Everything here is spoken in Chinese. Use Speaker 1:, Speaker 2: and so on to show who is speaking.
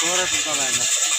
Speaker 1: 多的是一来班的